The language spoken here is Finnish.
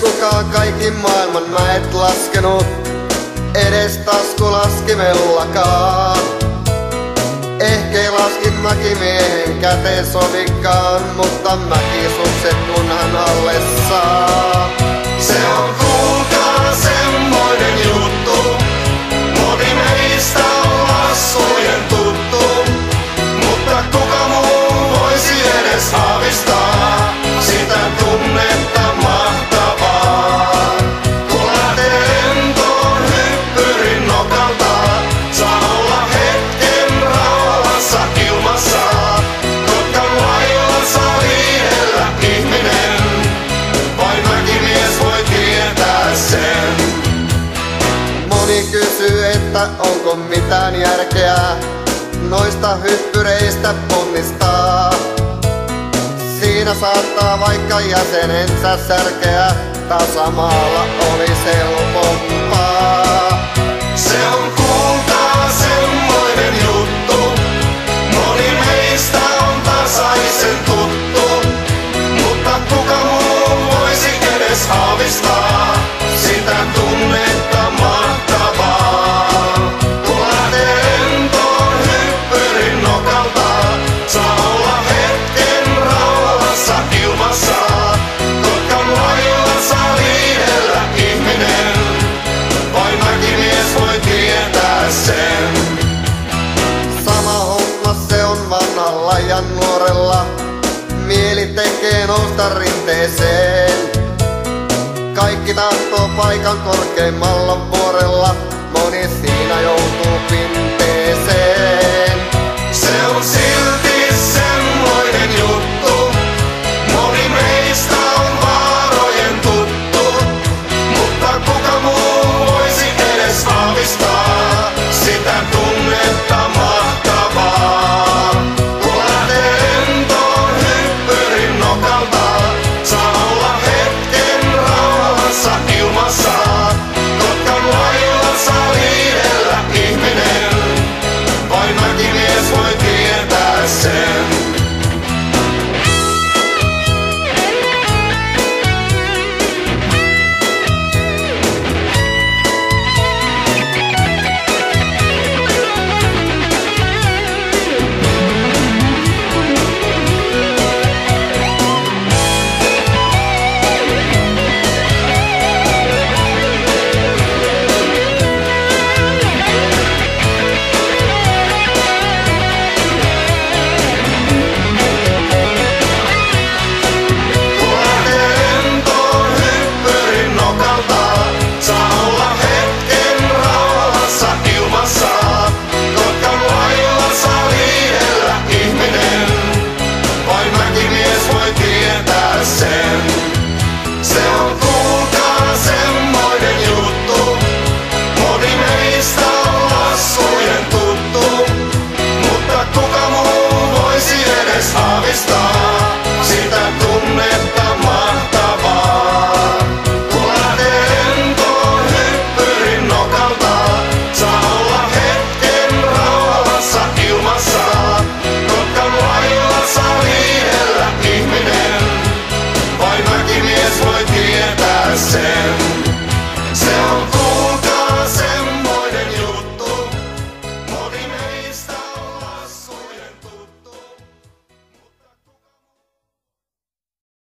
koskaan kaikki maailman mäet laskenut, edes taskulaskimellakaan. Ehkä laskin mäkimiehen käteen sovikaan, mutta mäkisukset kunhan alle saa. Että onko mitään järkeä noista hyppyreistä ponnistaa. Siinä saattaa vaikka jäsenensä särkeä, tasamaalla olisi helpompaa. Se on kuulkaa semmoinen juttu. Moni meistä on tasaisen nousta rinteeseen. Kaikki tahtoo paikan korkeimmalla vuorella. Moni siinä joutuu pinteeseen.